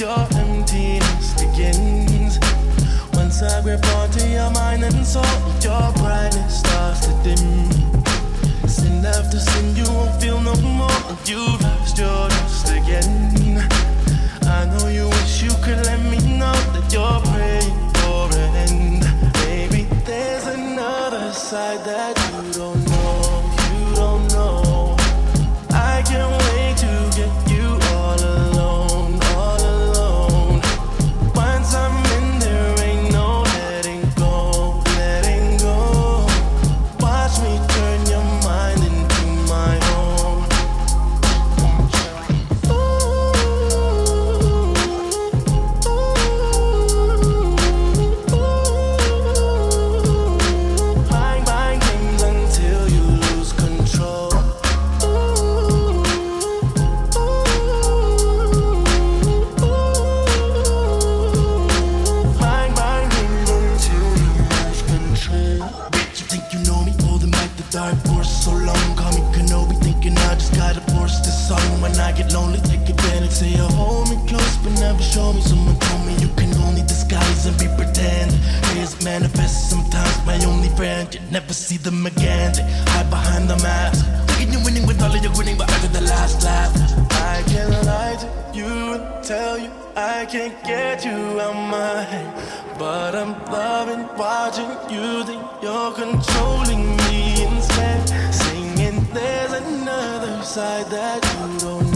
your emptiness begins. Once I grip onto your mind and soul, your brightness starts to dim. Sin after sin, you won't feel no more. You've lost your trust again. I know you wish you could let me know that you're praying for an end. Baby, there's another side that you don't know. You don't know. Back the so long. Call me Kenobi, thinking I just gotta force this song. When I get lonely, take advantage. Say you hold me close, but never show me. Someone told me you can only disguise and be pretend. Here's manifest sometimes my only friend. You never see them again. They hide behind the mask. Thinking you're winning with all of your winning, but after the last laugh, I can't lie to you and tell you I can't get you out my head. But I'm loving watching you think you're controlling me instead. Singing, there's another side that you don't